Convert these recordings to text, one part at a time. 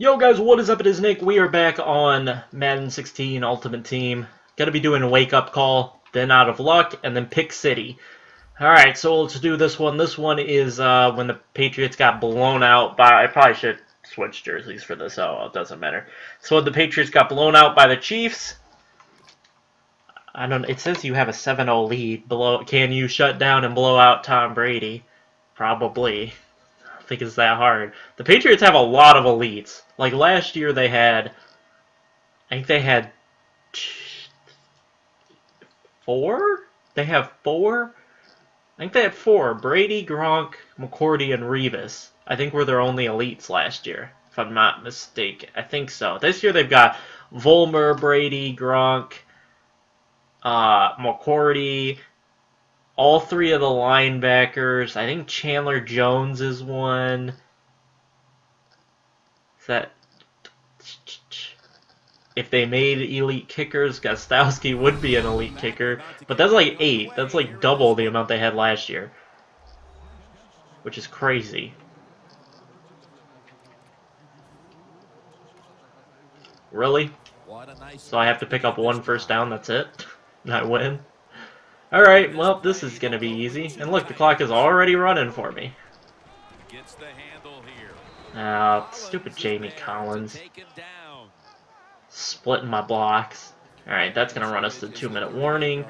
Yo guys, what is up? It is Nick. We are back on Madden 16 Ultimate Team. Gonna be doing a wake up call, then out of luck, and then pick city. Alright, so let's do this one. This one is uh, when the Patriots got blown out by. I probably should switch jerseys for this. Oh, it doesn't matter. So the Patriots got blown out by the Chiefs. I don't. It says you have a 7-0 lead. Below, can you shut down and blow out Tom Brady? Probably think it's that hard. The Patriots have a lot of elites. Like last year, they had, I think they had four. They have four. I think they had four: Brady, Gronk, McCourty, and Revis. I think were their only elites last year, if I'm not mistaken. I think so. This year they've got Vollmer, Brady, Gronk, uh, McCourty, all three of the linebackers. I think Chandler Jones is one. Is that if they made elite kickers, Gostkowski would be an elite kicker. But that's like eight. That's like double the amount they had last year. Which is crazy. Really? So I have to pick up one first down, that's it? And I win? Alright, well, this is going to be easy. And look, the clock is already running for me. Ah, oh, stupid Jamie Collins. Splitting my blocks. Alright, that's going to run us to two-minute warning.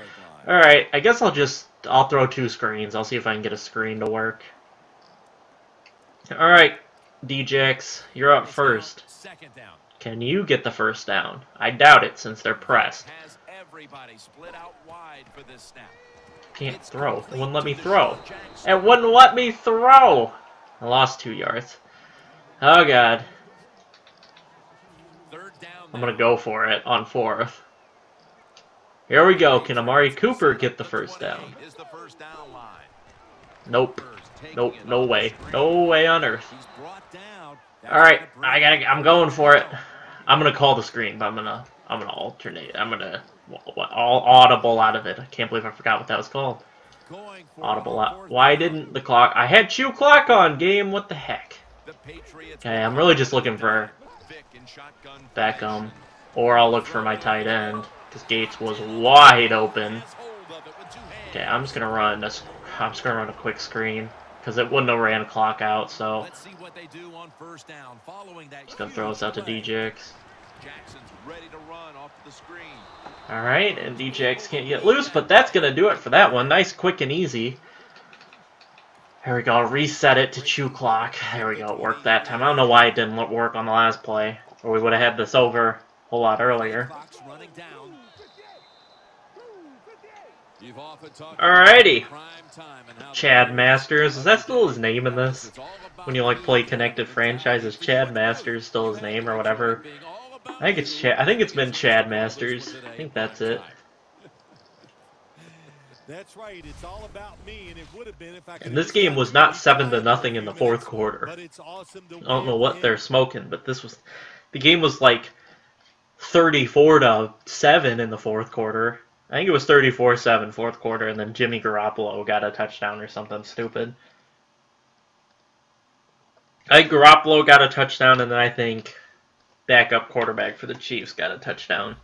Alright, I guess I'll just... I'll throw two screens. I'll see if I can get a screen to work. Alright, Djax, you're up first. Can you get the first down? I doubt it, since they're pressed. Everybody split out wide for this snap. Can't throw. It wouldn't let me throw. It wouldn't let me throw! I lost two yards. Oh god. I'm gonna go for it on fourth. Here we go. Can Amari Cooper get the first down? Nope. Nope. No way. No way on earth. Alright. I gotta, I'm going for it. I'm gonna call the screen, but I'm gonna, I'm gonna alternate. I'm gonna all audible out of it. I can't believe I forgot what that was called. Audible out. Why didn't the clock? I had chew clock on game. What the heck? Okay, I'm really just looking for Beckham, or I'll look for my tight end because Gates was wide open. Okay, I'm just gonna run this. I'm just gonna run a quick screen because it wouldn't have ran clock out. So just gonna throw us out to Djax. Jackson's ready to run off the screen. All right, and DJX can't get loose, but that's going to do it for that one. Nice, quick, and easy. Here we go. Reset it to chew clock. There we go. It worked that time. I don't know why it didn't work on the last play, or we would have had this over a whole lot earlier. Alrighty. Chad Masters. Is that still his name in this? When you like play connected franchises, Chad Masters still his name or whatever. I think it's Chad. I think it's been Chad Masters. I think that's it. That's right. It's all about me, and it would have been if I. And this game was not seven to nothing in the fourth quarter. I don't know what they're smoking, but this was, the game was like, thirty-four to seven in the fourth quarter. I think it was 34-7 fourth quarter, and then Jimmy Garoppolo got a touchdown or something stupid. I think Garoppolo got a touchdown, and then I think backup quarterback for the Chiefs got a touchdown.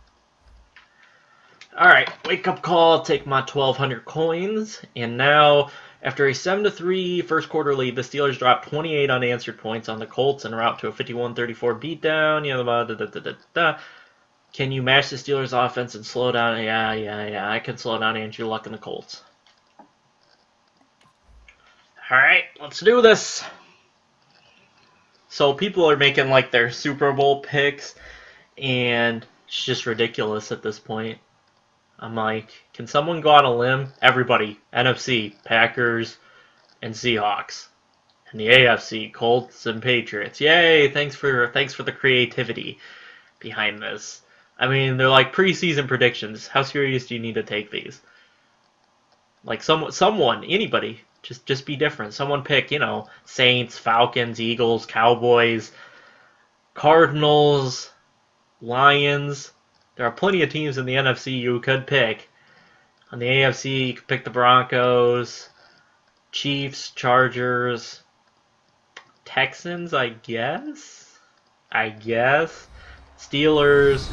All right, wake up call. Take my 1,200 coins, and now after a 7 3 first quarter lead, the Steelers dropped 28 unanswered points on the Colts en route to a 51-34 beatdown. You know, da, da, da, da, da. Can you match the Steelers' offense and slow down? Yeah, yeah, yeah. I can slow down Andrew Luck and the Colts. All right, let's do this. So people are making like their Super Bowl picks, and it's just ridiculous at this point. I'm like, can someone go on a limb? Everybody, NFC, Packers, and Seahawks, and the AFC, Colts and Patriots. Yay! Thanks for thanks for the creativity behind this. I mean, they're like preseason predictions. How serious do you need to take these? Like some someone, anybody, just just be different. Someone pick, you know, Saints, Falcons, Eagles, Cowboys, Cardinals, Lions. There are plenty of teams in the NFC you could pick. On the AFC, you could pick the Broncos, Chiefs, Chargers, Texans, I guess. I guess. Steelers,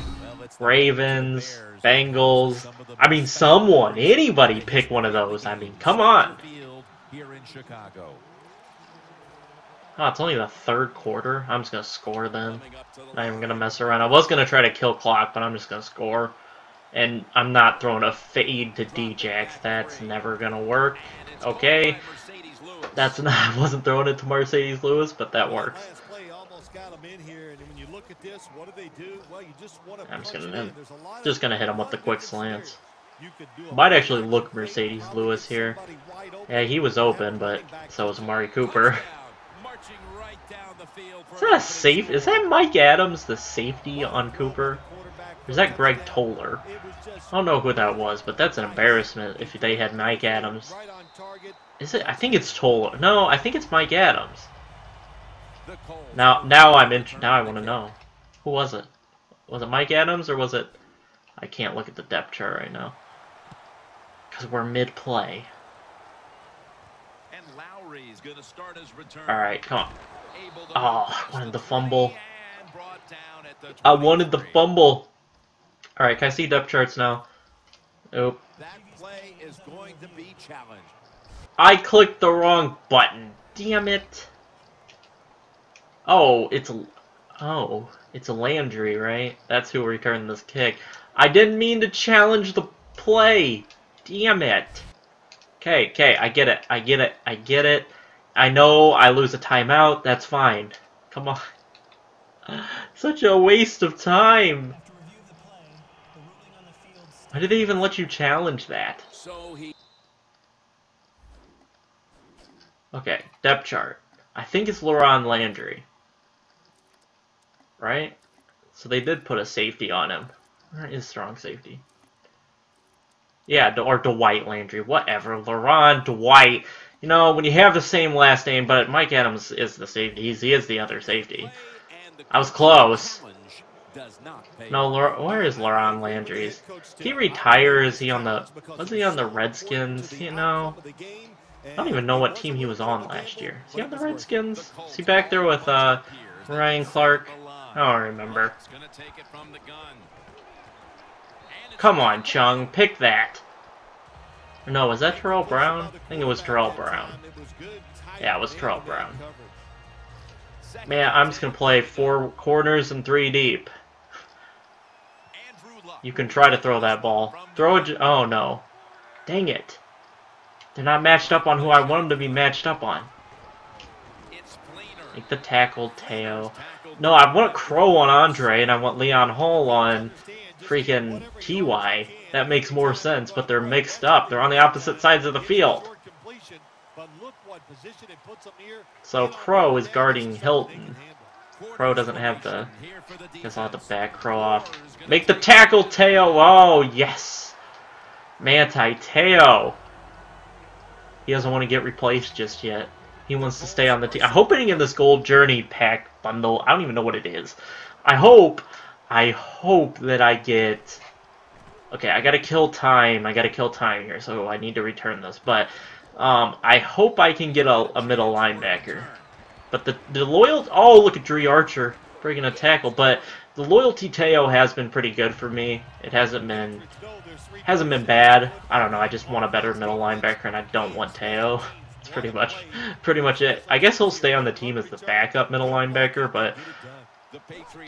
Ravens, Bengals. I mean, someone, anybody pick one of those. I mean, come on. Oh, it's only the third quarter. I'm just going to score then. Not even going to mess around. I was going to try to kill clock, but I'm just going to score. And I'm not throwing a fade to D-Jax. That's never going to work. Okay. That's not, I wasn't throwing it to Marcedes Lewis, but that works. I'm just gonna just gonna hit him with the quick slants. Might actually look Marcedes Lewis here. Yeah, he was open, but so was Amari Cooper. Is that a safe? Is that Mike Adams, the safety on Cooper? Or is that Greg Toler? I don't know who that was, but that's an embarrassment if they had Mike Adams. Is it? I think it's Toler. No, I think it's Mike Adams. Now, now I'm in. Now I want to know. Who was it? Was it Mike Adams or was it? I can't look at the depth chart right now because we're mid-play. All right, come on. Oh, I wanted the fumble. I wanted the fumble. All right, can I see depth charts now? Nope. I clicked the wrong button. Damn it. Oh, it's oh, it's a Landry, right? That's who returned this kick. I didn't mean to challenge the play. Damn it. Okay, okay, I get it. I get it. I get it. I know I lose a timeout. That's fine. Come on. Such a waste of time. Why did they even let you challenge that? Okay, depth chart. I think it's LaRon Landry right? So they did put a safety on him. Where is strong safety? Yeah, or Dwight Landry, whatever. LaRon, Dwight. You know, when you have the same last name, but Mike Adams is the safety. He is the other safety. I was close. No, where is LaRon Landry? He retires. He on the was he on the Redskins? You know, I don't even know what team he was on last year. Is he on the Redskins? Is he back there with uh, Ryan Clark? I don't remember. Come on, Chung, pick that. No, was that Tarell Brown? I think it was Tarell Brown. Yeah, it was Tarell Brown. Man, I'm just going to play four corners and three deep. You can try to throw that ball. Throw it. Oh, no. Dang it. They're not matched up on who I want them to be matched up on. Make the tackle, Te'o. No, I want Crow on Andre, and I want Leon Hall on freaking TY. That makes more sense, but they're mixed up. They're on the opposite sides of the field. So Crow is guarding Hilton. Crow doesn't have the... Guess I'll have to back Crow off. Make the tackle, Te'o! Oh, yes! Manti Te'o! He doesn't want to get replaced just yet. He wants to stay on the team. I'm hoping in this Gold Journey pack bundle, I don't even know what it is. I hope, I hope that I get... Okay, I gotta kill time. I gotta kill time here, so I need to return this. But um, I hope I can get a, a middle linebacker. But the, the loyal... Oh, look at Dri Archer breaking a tackle. But the loyalty Te'o has been pretty good for me. It hasn't been hasn't been bad. I don't know. I just want a better middle linebacker, and I don't want Te'o That's pretty much pretty much it. I guess he'll stay on the team as the backup middle linebacker, but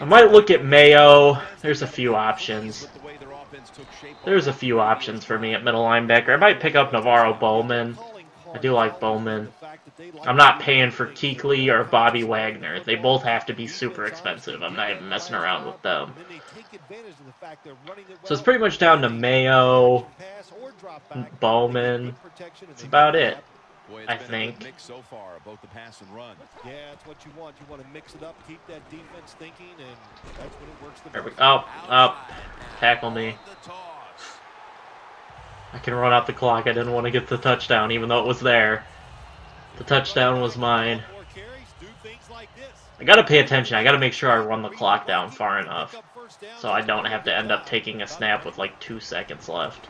I might look at Mayo. There's a few options. There's a few options for me at middle linebacker. I might pick up NaVorro Bowman. I do like Bowman. I'm not paying for Kuechly or Bobby Wagner. They both have to be super expensive. I'm not even messing around with them. So it's pretty much down to Mayo, Bowman. That's about it. Boy, I think. so far, both the pass and run. Yeah, that's what you want. You want to mix it up, keep that defense thinking, and that's when it works the there best. We, up, up, tackle me. I can run out the clock. I didn't want to get the touchdown, even though it was there. The touchdown was mine. I gotta pay attention. I gotta make sure I run the clock down far enough so I don't have to end up taking a snap with like two seconds left.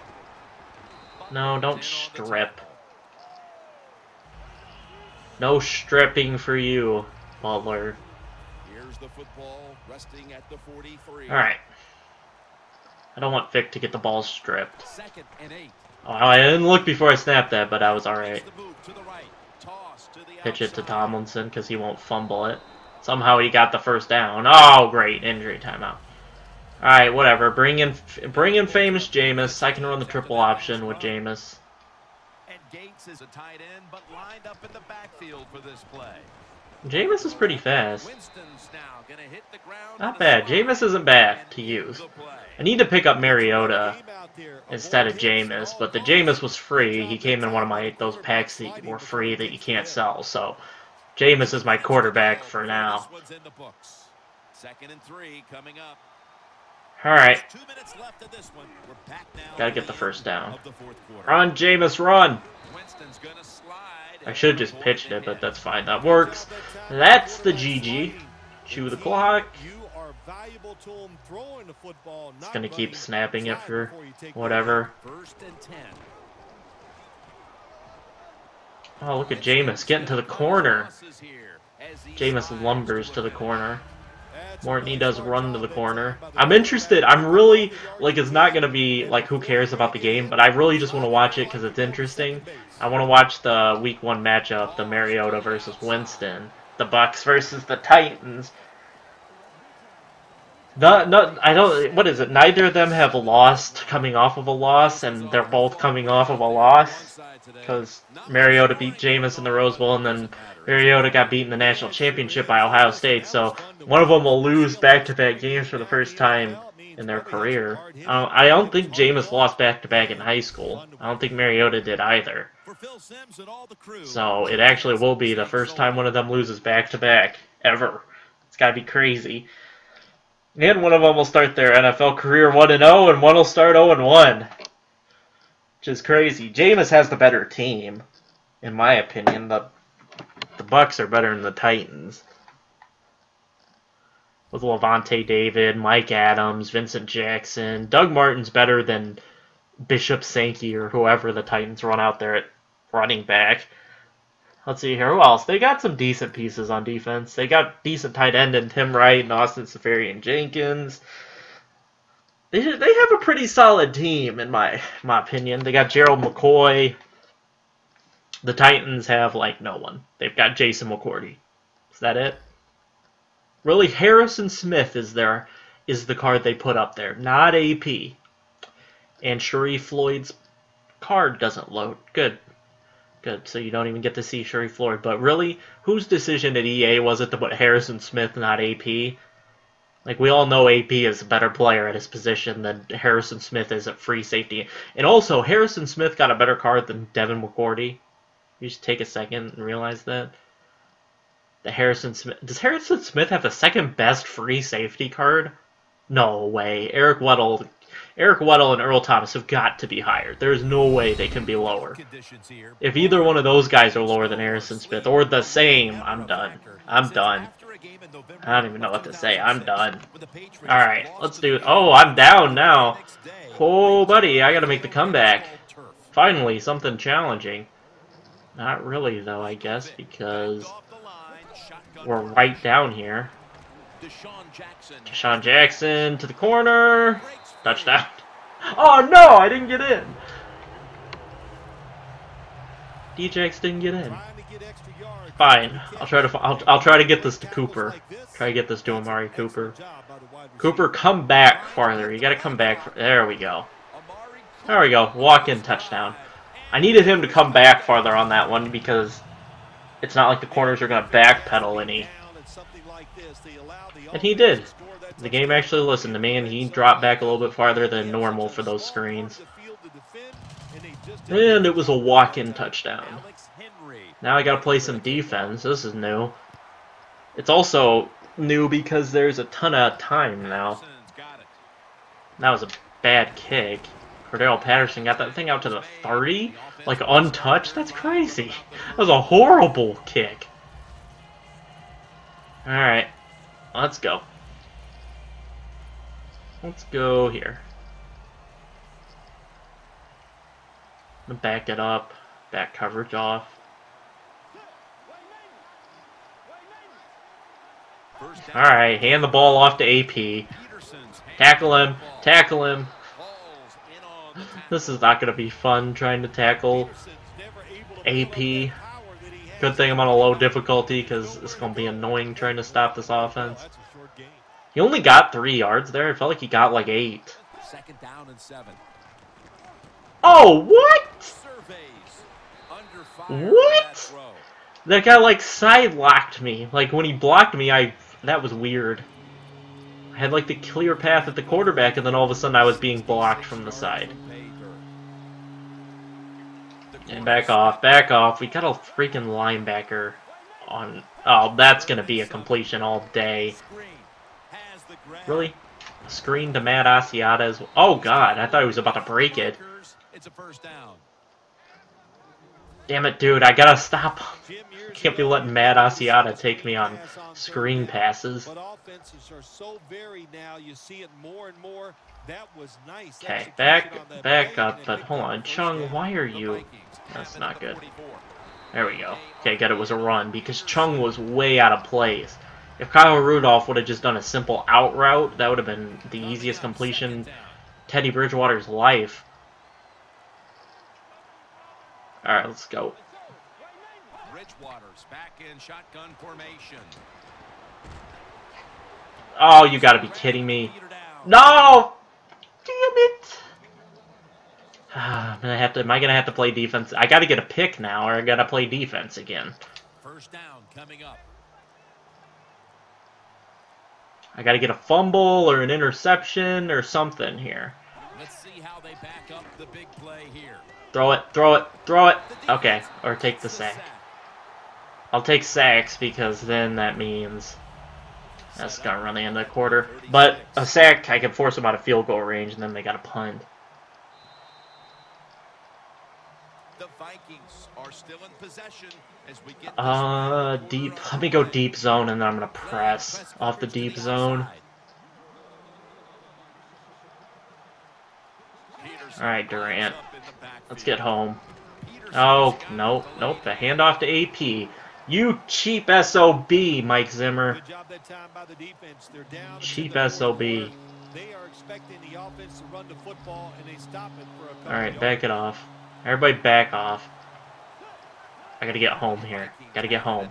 No, don't strip. No stripping for you, Butler. Here's the football resting at the 43. All right. I don't want Vic to get the ball stripped. Oh, I didn't look before I snapped that, but I was all right. Pitch it to Tomlinson because he won't fumble it. Somehow he got the first down. Oh, great injury timeout. All right, whatever. Bring in, bring in famous Jameis. I can run the triple option with Jameis. And Gates is a tight end, but lined up in the backfield for this play. Jameis is pretty fast. Not bad. Jameis isn't bad to use. I need to pick up Mariota instead of Jameis, but the Jameis was free. He came in one of my those packs that were free that you can't sell. So Jameis is my quarterback for now. All right. Gotta get the first down. Run, Jameis, run! I should have just pitched it, but that's fine. That works. That's the GG. Chew the clock. It's going to keep snapping it for whatever. Oh, look at Jameis getting to the corner. Jameis lumbers to the corner. Mortney does run to the corner. I'm interested. I'm really, like, it's not going to be, like, who cares about the game, but I really just want to watch it because it's interesting. I want to watch the week one matchup, the Mariota versus Winston, the Bucs versus the Titans. Not, not, I don't, what is it? Neither of them have lost coming off of a loss, and they're both coming off of a loss. Because Mariota beat Jameis in the Rose Bowl, and then Mariota got beaten the national championship by Ohio State. So one of them will lose back-to-back games for the first time in their career. Uh, I don't think Jameis lost back-to-back in high school. I don't think Mariota did either. So it actually will be the first time one of them loses back-to-back ever. It's got to be crazy. And one of them will start their NFL career 1 0, and one will start 0 1. Which is crazy. Jameis has the better team, in my opinion. The the Bucs are better than the Titans. With Lavonte David, Mike Adams, Vincent Jackson. Doug Martin's better than Bishop Sankey or whoever the Titans run out there at running back. Let's see here. Who else? They got some decent pieces on defense. They got decent tight end in Tim Wright and Austin Seferian Jenkins. They they have a pretty solid team in my my opinion. They got Gerald McCoy. The Titans have like no one. They've got Jason McCourty. Is that it? Really, Harrison Smith is there is the card they put up there, not AP. And Sharrif Floyd's card doesn't load. Good. Good. So you don't even get to see Sharrif Floyd. But really, whose decision at EA was it to put Harrison Smith, not AP? Like we all know AP is a better player at his position than Harrison Smith is at free safety. And also Harrison Smith got a better card than Devin McCourty. You just take a second and realize that. The Harrison Smith does Harrison Smith have the second best free safety card? No way. Eric Weddle Eric Weddle and Earl Thomas have got to be higher. There's no way they can be lower. If either one of those guys are lower than Harrison Smith or the same, I'm done. I'm done. I don't even know what to say. I'm done. Alright, let's do it. Oh, I'm down now. Oh, buddy, I gotta make the comeback. Finally, something challenging. Not really, though, I guess, because we're right down here. DeSean Jackson to the corner. Touchdown. Oh no, I didn't get in. DJX didn't get in. Fine. I'll try to. I'll, I'll try to get this to Cooper. Try to get this to Amari Cooper. Cooper, come back farther. You got to come back. There we go. There we go. Walk-in touchdown. I needed him to come back farther on that one because it's not like the corners are going to backpedal any. And he did. The game actually listened to me, and he dropped back a little bit farther than normal for those screens. And it was a walk-in touchdown. Now I gotta play some defense. This is new. It's also new because there's a ton of time now. That was a bad kick. Cordarrelle Patterson got that thing out to the 30? Like untouched? That's crazy. That was a horrible kick. Alright. Let's go. Let's go here. Back it up. Back coverage off. Alright, hand the ball off to AP. Tackle him. Tackle him. This is not going to be fun trying to tackle AP. Good thing I'm on a low difficulty because it's going to be annoying trying to stop this offense. He only got three yards there. I felt like he got like eight. Second down and seven. Oh, what? What? That guy like side locked me. Like when he blocked me, I that was weird. I had like the clear path at the quarterback, and then all of a sudden I was being blocked from the side. And back off, back off. We got a freaking linebacker on. Oh, that's gonna be a completion all day. Really? Screen to Matt Asiata Oh god, I thought he was about to break it. Damn it, dude, I gotta stop. Can't be letting Matt Asiata take me on screen passes. Okay, back, back up, but hold on. Chung, why are you... That's not good. There we go. Okay, good, it was a run, because Chung was way out of place. If Kyle Rudolph would have just done a simple out route, that would have been the easiest completion Teddy Bridgewater's life. Alright, let's go. Bridgewater's back in shotgun formation. Oh, you gotta be kidding me. No! Damn it! I'm gonna have to. Am I gonna have to play defense? I gotta get a pick now, or I gotta play defense again. First down coming up. I got to get a fumble or an interception or something here. Let's see how they back up the big play here. Throw it, throw it, throw it. Okay, or take the sack. I'll take sacks because then that means that's gonna run the end of the quarter. But a sack, I can force them out of field goal range, and then they got a punt. The Vikings are still in possession as we get uh deep let me go deep zone and then I'm gonna press off the deep zone. Alright, Durant. Let's get home. Oh, nope, nope. The handoff to AP. You cheap SOB, Mike Zimmer. Cheap SOB. Alright, back it off. Everybody back off. I gotta get home here. Gotta get home.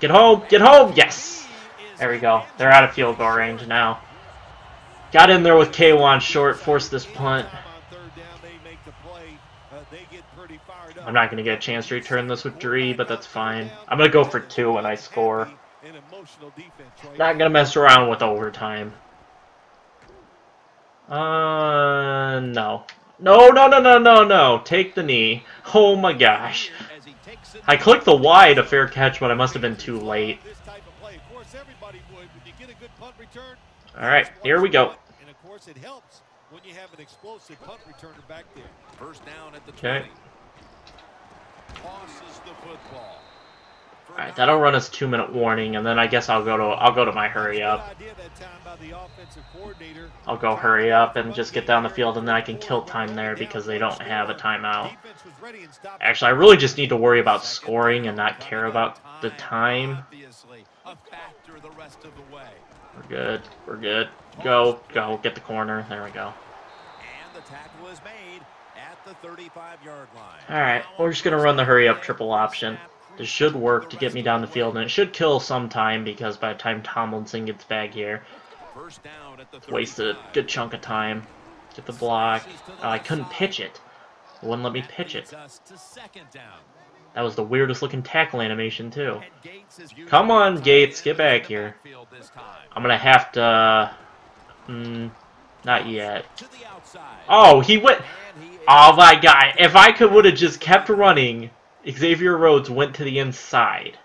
Get home! Get home! Yes! There we go. They're out of field goal range now. Got in there with Kawann Short, forced this punt. I'm not going to get a chance to return this with Dri, but that's fine. I'm going to go for two when I score. Not going to mess around with overtime. Uh, no. No, no, no, no, no, no. Take the knee. Oh my gosh. I clicked the Y to fair catch, but I must have been too late. Alright, here we go. And of course it helps when you have an explosive punt returner back there. First down at the Okay. Alright, that'll run us two minute warning, and then I guess I'll go to I'll go to my hurry up. I'll go hurry up and just get down the field, and then I can kill time there because they don't have a timeout. Actually, I really just need to worry about scoring and not care about the time. We're good. We're good. Go, go, get the corner. There we go. Alright, we're just going to run the hurry up triple option. This should work to get me down the field, and it should kill some time because by the time Tomlinson gets back here, wasted a good chunk of time. Get the block. Oh, I couldn't pitch it. It wouldn't let me pitch it. That was the weirdest looking tackle animation, too. Come on, Gates, get back here. I'm gonna have to... Mm, not yet. Oh, he went... Oh my god, if I could would have just kept running Xavier Rhodes went to the inside.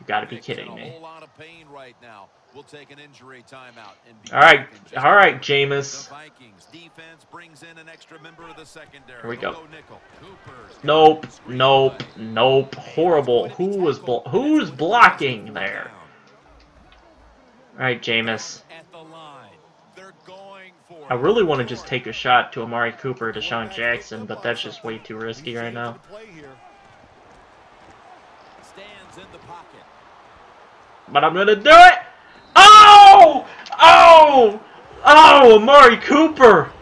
You got to be kidding me. We'll take an injury timeout. All right, all right, Jameis. Here we go. Nope, nope, nope. Horrible. Who was blo who's blocking there? All right, Jameis. I really want to just take a shot to Amari Cooper, DeSean Jackson, but that's just way too risky right now. but I'm gonna do it. Oh! Oh! Oh, Amari Cooper!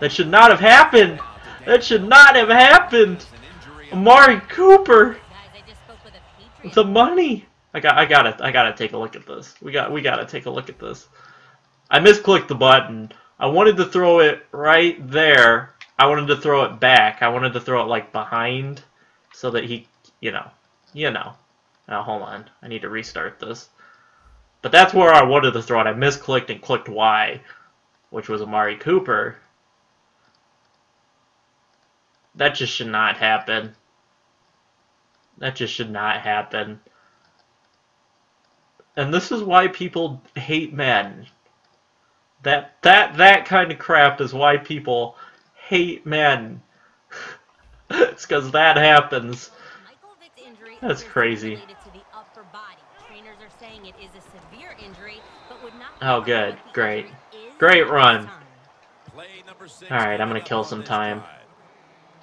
That should not have happened. That should not have happened. Amari Cooper. The money. I got. I got to I gotta take a look at this. We got. We gotta take a look at this. I misclicked the button. I wanted to throw it right there. I wanted to throw it back. I wanted to throw it like behind, so that he, you know, you know. Now hold on. I need to restart this. But that's where I wanted to throw it. I misclicked and clicked Y, which was Amari Cooper. That just should not happen. That just should not happen. And this is why people hate men. That that that kind of crap is why people hate men. it's because that happens. That's crazy. Oh, good. Great. Great run. Alright, I'm going to kill some time.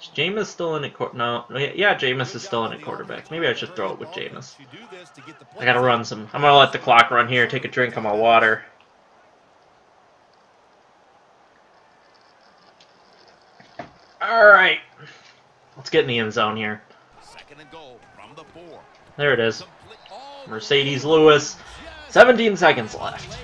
Is Jameis still in at court? No. Yeah, Jameis is still in at quarterback. Maybe I should throw it with Jameis. I got to run some. I'm going to let the clock run here, take a drink of my water. Alright. Let's get in the end zone here. There it is. Marcedes Lewis. 17 seconds left.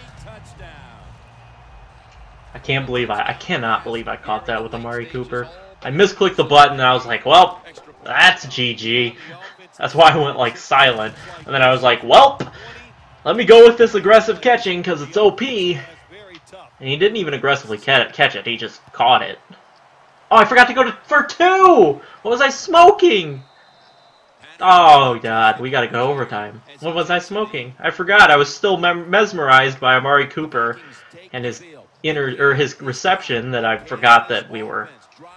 I can't believe I, I cannot believe I caught that with Amari Cooper. I misclicked the button and I was like, well, that's GG. That's why I went like silent. And then I was like, welp, let me go with this aggressive catching because it's OP. And he didn't even aggressively catch it, he just caught it. Oh, I forgot to go to for two! What was I smoking? Oh, God, we gotta go overtime. What was I smoking? I forgot, I was still mesmerized by Amari Cooper and his inner or his reception that I forgot that we were.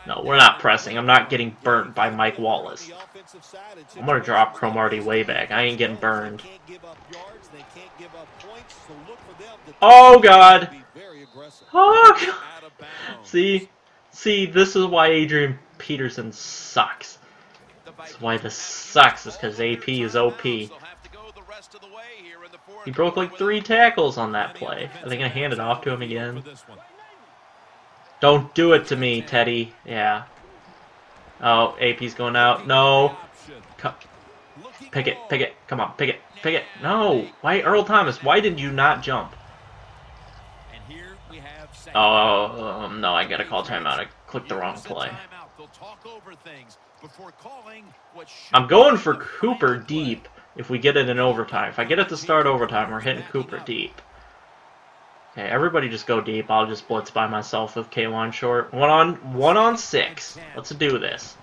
No, we're not pressing. I'm not getting burnt by Mike Wallace. I'm gonna drop Cromartie way back. I ain't getting burned. Oh God! Oh God! See, see, this is why Adrian Peterson sucks. That's why this sucks. Is because AP is OP. He broke like three tackles on that play. Are they going to hand it off to him again? Don't do it to me, Teddy. Yeah. Oh, AP's going out. No. Pick it, pick it. Come on, pick it, pick it. No. Why, Earl Thomas, why did you not jump? Oh, um, no, I gotta call timeout. I clicked the wrong play. I'm going for Cooper deep if we get it in overtime. If I get it to start overtime, we're hitting Cooper deep. Okay, everybody just go deep. I'll just blitz by myself with Kawann Short. One on one on six. Let's do this.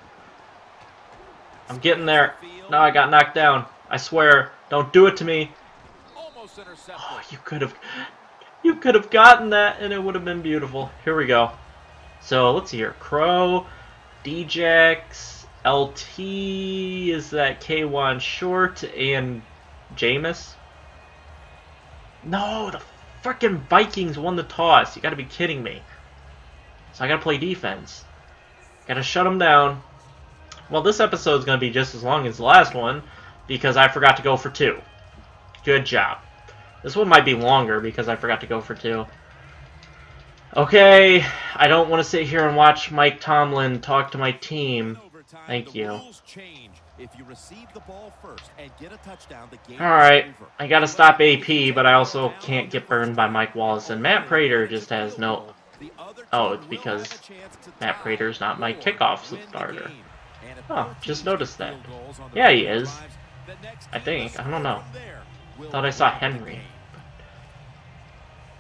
I'm getting there. No, I got knocked down. I swear. Don't do it to me. Oh, you could have you could have gotten that and it would have been beautiful. Here we go. So let's see here. Crow, Djax, LT is that Kawann Short and Jameis? No, the freaking Vikings won the toss. You gotta be kidding me. So I gotta play defense. Gotta shut them down. Well, this episode's gonna be just as long as the last one because I forgot to go for two. Good job. This one might be longer because I forgot to go for two. Okay, I don't want to sit here and watch Mike Tomlin talk to my team. Thank you. Alright, I gotta stop AP, but I also can't get burned by Mike Wallace. And Matt Prater just has no... Oh, it's because Matt Prater's not my kickoff starter. Oh, just noticed that. Yeah, he is. I think. I don't know. Thought I saw Henry.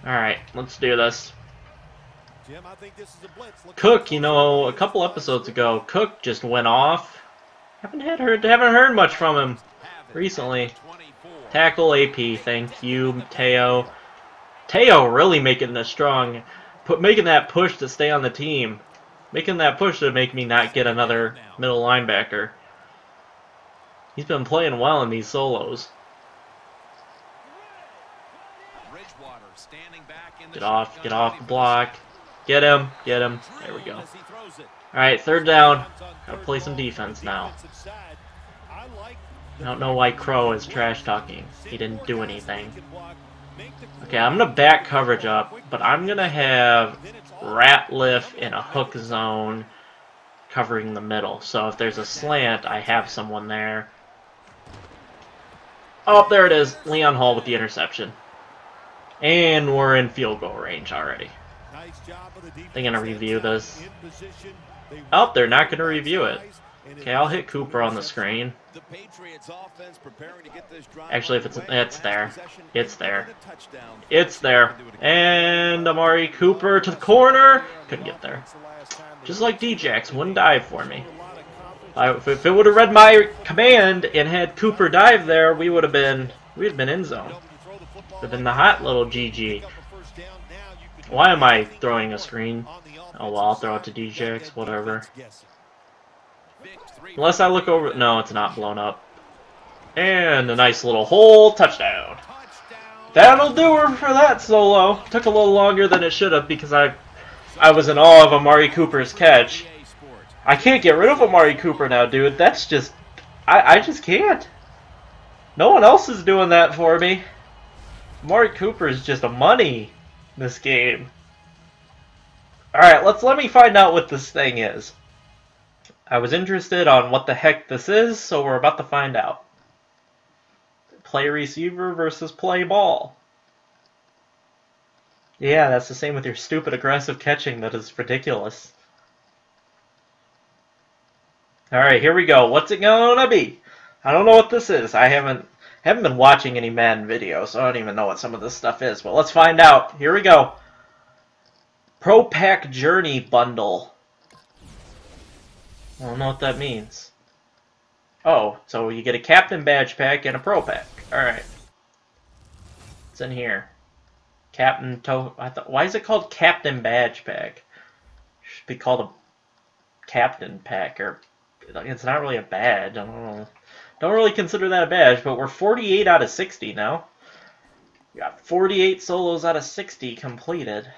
Alright, let's do this. Cook, you know, a couple episodes ago, Cook just went off. Haven't had heard, haven't heard much from him recently. Tackle AP, thank you, Te'o. Te'o really making the strong, put making that push to stay on the team, making that push to make me not get another middle linebacker. He's been playing well in these solos. Get off, get off the block. Get him. Get him. There we go. Alright, third down. Gotta play some defense now. I don't know why Crow is trash talking. He didn't do anything. Okay, I'm gonna back coverage up, but I'm gonna have Ratliff in a hook zone covering the middle. So if there's a slant, I have someone there. Oh, there it is. Leon Hall with the interception. And we're in field goal range already. They're going to review this. Oh, they're not going to review it. Okay, I'll hit Cooper on the screen. Actually, if it's it's there, it's there, it's there, and Amari Cooper to the corner. Couldn't get there. Just like Djax, one dive for me. I, if it would have read my command and had Cooper dive there, we would have been we'd have been in zone. Have been the hot little GG. Why am I throwing a screen? Oh well, I'll throw it to Djax, whatever. Unless I look over... No, it's not blown up. And a nice little hole. Touchdown. That'll do her for that solo. Took a little longer than it should have because I I was in awe of Amari Cooper's catch. I can't get rid of Amari Cooper now, dude. That's just... I, I just can't. No one else is doing that for me. Amari Cooper is just a money this game. Alright, let's let me find out what this thing is. I was interested on what the heck this is, so we're about to find out. Play receiver versus play ball. Yeah, that's the same with your stupid aggressive catching that is ridiculous. Alright, here we go. What's it gonna be? I don't know what this is. I haven't haven't been watching any Madden videos, so I don't even know what some of this stuff is. But let's find out. Here we go. Pro Pack Journey Bundle. I don't know what that means. Oh, so you get a Captain Badge Pack and a Pro Pack. Alright. It's in here. Captain To... I thought, why is it called Captain Badge Pack? Should be called a Captain Pack, or... It's not really a badge. I don't know. Don't really consider that a badge, but we're 48 out of 60 now. We got 48 solos out of 60 completed.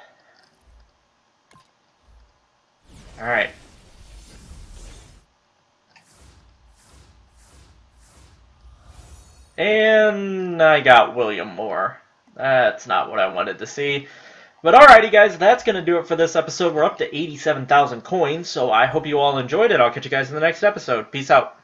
Alright. And I got William Moore. That's not what I wanted to see. But alrighty guys, that's going to do it for this episode. We're up to 87,000 coins, so I hope you all enjoyed it. I'll catch you guys in the next episode. Peace out.